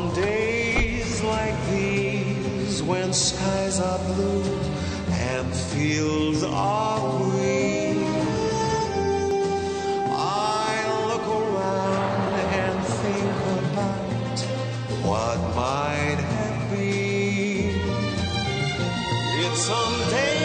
On days like these, when skies are blue and fields are green, I look around and think about what might have been. It's some days.